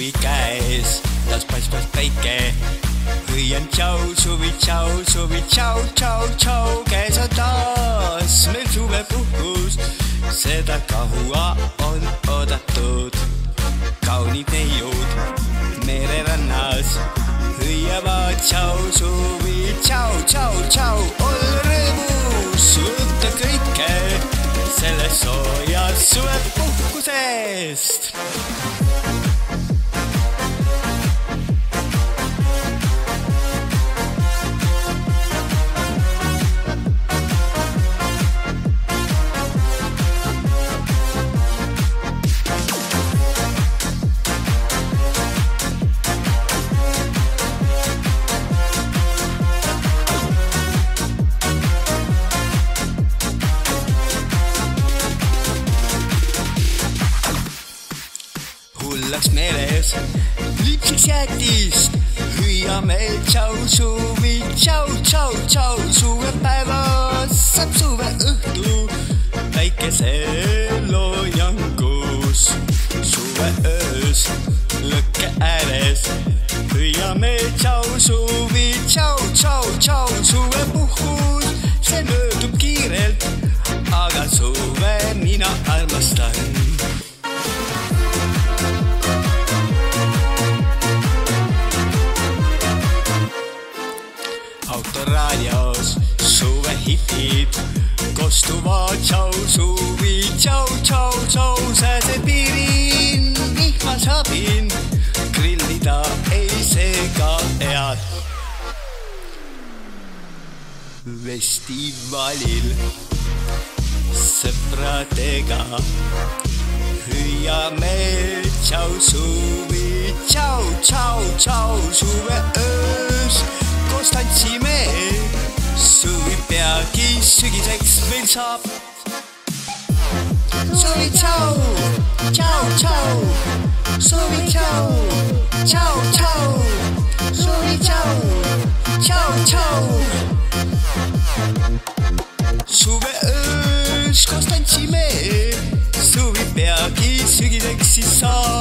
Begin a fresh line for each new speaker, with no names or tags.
suvi käes, las paistab päike. hõian tšau, suvi tšau, suvi tšau, tšau, tšau, käes on taas meil suvepuhkus, seda kaua on oodatud. kaunid neiud mererannas hõiavad tšau, suvi tšau, tšau, tšau, olla rõõmus, võtta kõike sellest soojast suvepuhkusest. Hullaks meeles lipsiks jäätis, hüüame tšau suvi, tšau, tšau, tšau, suvepäevas saab suveõhtu päikeseloojangus, suveöös lõkke ääres. Hüüame tšau suvi, tšau, tšau, tšau, suvepuhkus, autoraadios suvehitid kostuvad tšau suvi, tšau, tšau, tšau, sääsed piirin, vihma sabin, grillida ei seega head. festivalil sõpradega hüüame tšau suvi, tšau, tšau, tšau, suveöös top. Sorry, ciao, ciao, ciao. Sorry, ciao, ciao, ciao. Sorry, ciao, ciao, ciao. Sube øst, Konstantime. Sube bjerg i Sygileksisar.